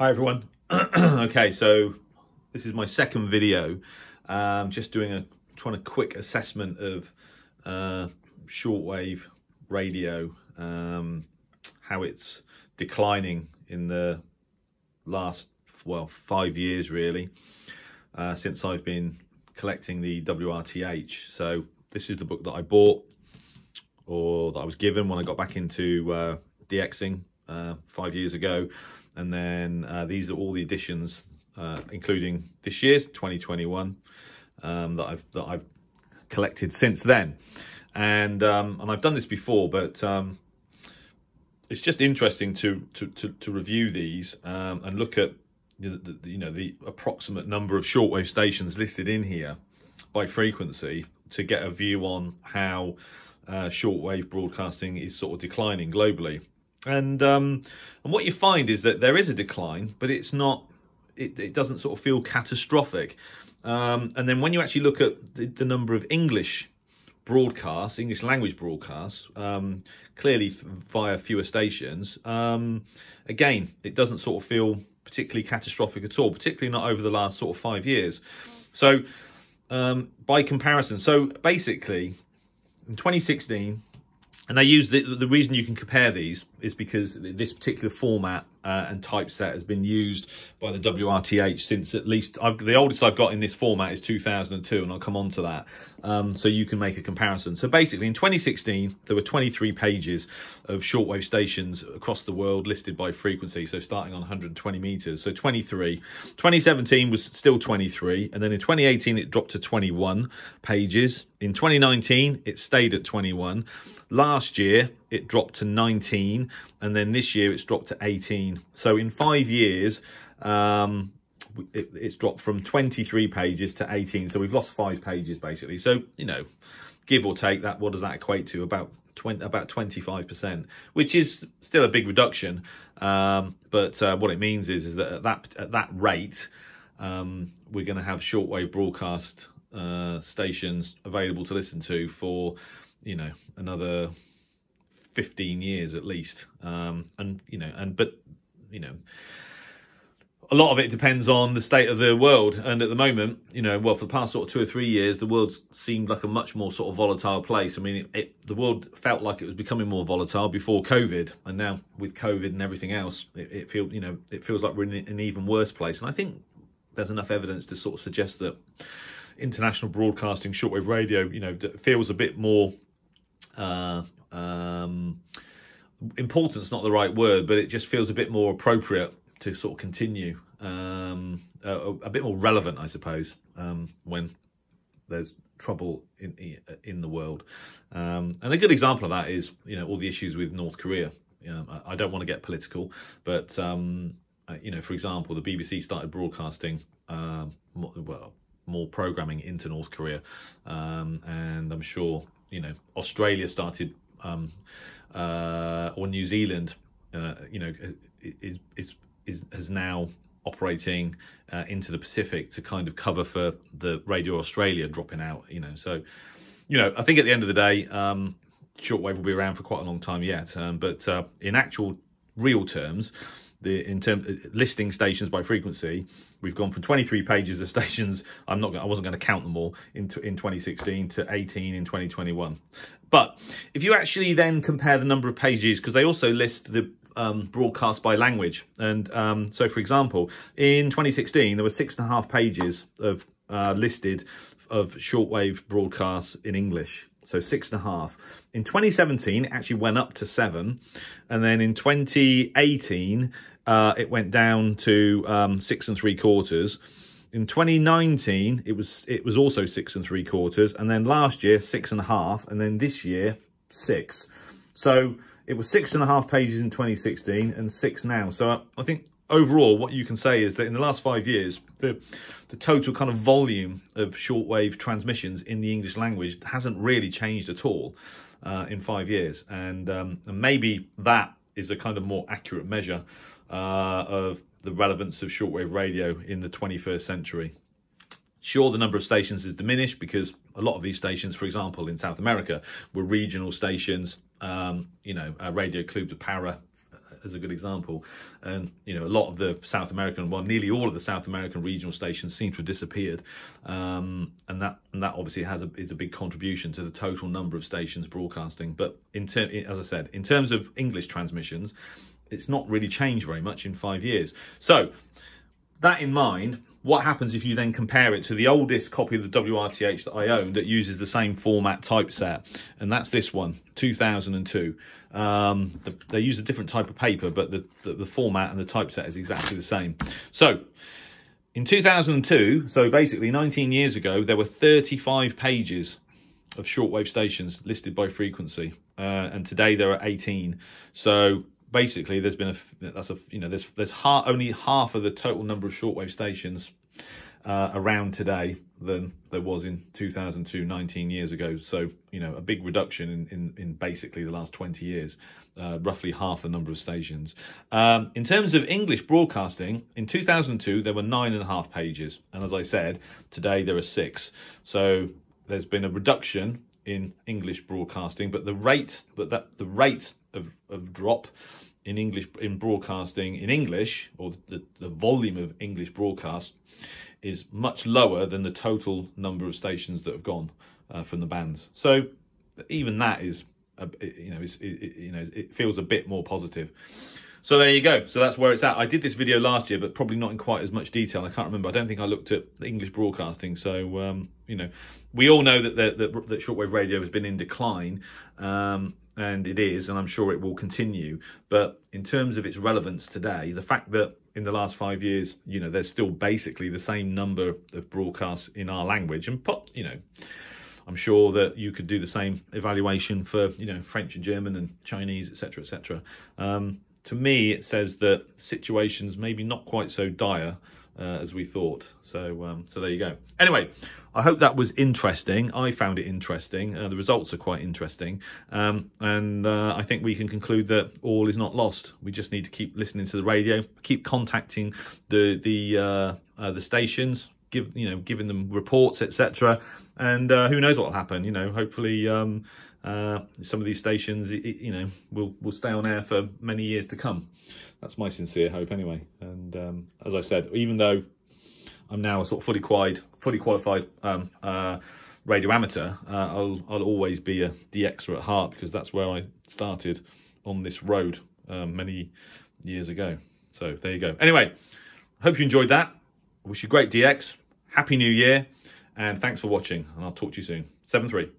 Hi everyone. okay, so this is my second video. Um, just doing a trying a quick assessment of uh, shortwave radio, um, how it's declining in the last well five years really uh, since I've been collecting the WRTH. So this is the book that I bought or that I was given when I got back into uh, DXing uh, five years ago and then uh, these are all the editions, uh, including this year's 2021 um, that I've that I've collected since then. And um, and I've done this before, but um, it's just interesting to to to, to review these um, and look at the, the, you know the approximate number of shortwave stations listed in here by frequency to get a view on how uh, shortwave broadcasting is sort of declining globally. And um, and what you find is that there is a decline, but it's not. It, it doesn't sort of feel catastrophic. Um, and then when you actually look at the, the number of English broadcasts, English language broadcasts, um, clearly via fewer stations, um, again, it doesn't sort of feel particularly catastrophic at all, particularly not over the last sort of five years. So, um, by comparison, so basically, in 2016, and they use the, the reason you can compare these is because this particular format uh, and typeset has been used by the WRTH since at least I've, the oldest I've got in this format is 2002 and I'll come on to that um, so you can make a comparison. So basically in 2016 there were 23 pages of shortwave stations across the world listed by frequency so starting on 120 meters. So 23 2017 was still 23 and then in 2018 it dropped to 21 pages. In 2019 it stayed at 21 Last year, it dropped to 19, and then this year it's dropped to 18. So in five years, um, it, it's dropped from 23 pages to 18. So we've lost five pages basically. So, you know, give or take that, what does that equate to? About 20, about 25%, which is still a big reduction. Um, but uh, what it means is, is that at that, at that rate, um, we're going to have shortwave broadcast uh, stations available to listen to for you know another 15 years at least. Um and you know and but you know a lot of it depends on the state of the world. And at the moment you know well for the past sort of two or three years the world seemed like a much more sort of volatile place. I mean it, it, the world felt like it was becoming more volatile before covid. And now with covid and everything else it, it feels you know it feels like we're in an even worse place. And i think there's enough evidence to sort of suggest that international broadcasting shortwave radio you know feels a bit more uh, um, importance not the right word, but it just feels a bit more appropriate to sort of continue, um, a, a, bit more relevant, I suppose, um, when there's trouble in in the world. Um, and a good example of that is, you know, all the issues with North Korea. I, I, don't want to get political, but um, uh, you know, for example, the BBC started broadcasting um, more, well more programming into North Korea, um, and I'm sure you know Australia started um, uh, or New Zealand, uh, you know, is is is has now operating uh, into the Pacific to kind of cover for the Radio Australia dropping out. You know, so you know, I think at the end of the day, um, shortwave will be around for quite a long time yet. Um, but uh, in actual real terms, the in terms uh, listing stations by frequency we've gone from 23 pages of stations i'm not i wasn't going to count them all in, in 2016 to 18 in 2021 but if you actually then compare the number of pages because they also list the um, broadcast by language. And um, so for example in 2016 there were six and a half pages of uh, listed of shortwave broadcasts in english so six and a half. In 2017, it actually went up to seven. And then in 2018, uh, it went down to um, six and three quarters. In 2019, it was it was also six and three quarters, and then last year six and a half, and then this year six. So it was six and a half pages in 2016 and six now. So I think overall, what you can say is that in the last five years, the the total kind of volume of shortwave transmissions in the English language hasn't really changed at all uh, in five years, and, um, and maybe that is a kind of more accurate measure uh, of the relevance of shortwave radio in the 21st century. Sure, the number of stations is diminished because a lot of these stations, for example, in South America, were regional stations. Um, you know, uh, Radio Club de Para as a good example. And you know, a lot of the South American, well, nearly all of the South American regional stations seem to have disappeared, um, and that and that obviously has a is a big contribution to the total number of stations broadcasting. But in ter- as I said, in terms of English transmissions, it's not really changed very much in five years. So that in mind, what happens if you then compare it to the oldest copy of the WRTH that I own that uses the same format typeset? And that's this one, 2002. Um, the, they use a different type of paper, but the, the, the format and the typeset is exactly the same. So in 2002, so basically 19 years ago, there were 35 pages of shortwave stations listed by frequency. Uh, and today there are 18. So basically there's been a that's a you know there's there's ha only half of the total number of shortwave stations uh, around today than there was in 2002 19 years ago. So you know a big reduction in in, in basically the last 20 years uh, roughly half the number of stations. Um, in terms of english broadcasting in 2002 there were nine and a half pages. And as i said today there are six. So there's been a reduction in english broadcasting but the rate but that the rate of, of drop in English in broadcasting in English or the, the volume of English broadcast is much lower than the total number of stations that have gone uh, from the bands. So even that is, you know, it, you know, it feels a bit more positive. So there you go. So that's where it's at. I did this video last year, but probably not in quite as much detail. I can't remember. I don't think I looked at the English broadcasting. So, um, you know, we all know that, the, that, that shortwave radio has been in decline. Um, and it is, and I'm sure it will continue. But in terms of its relevance today, the fact that in the last five years, you know, there's still basically the same number of broadcasts in our language, and you know, I'm sure that you could do the same evaluation for, you know, French and German and Chinese, etc., etc. Um, to me, it says that situations maybe not quite so dire uh, as we thought. So, um, so there you go. Anyway, I hope that was interesting. I found it interesting. Uh, the results are quite interesting, um, and uh, I think we can conclude that all is not lost. We just need to keep listening to the radio, keep contacting the the uh, uh, the stations, give you know giving them reports, etc. And uh, who knows what will happen? You know, hopefully. Um, uh, some of these stations, you know, will will stay on air for many years to come. That's my sincere hope, anyway. And um, as I said, even though I'm now a sort of fully qualified, fully qualified um, uh, radio amateur, uh, I'll I'll always be a DXer at heart because that's where I started on this road um, many years ago. So there you go. Anyway, hope you enjoyed that. I wish you great DX. Happy New Year, and thanks for watching. And I'll talk to you soon. Seven three.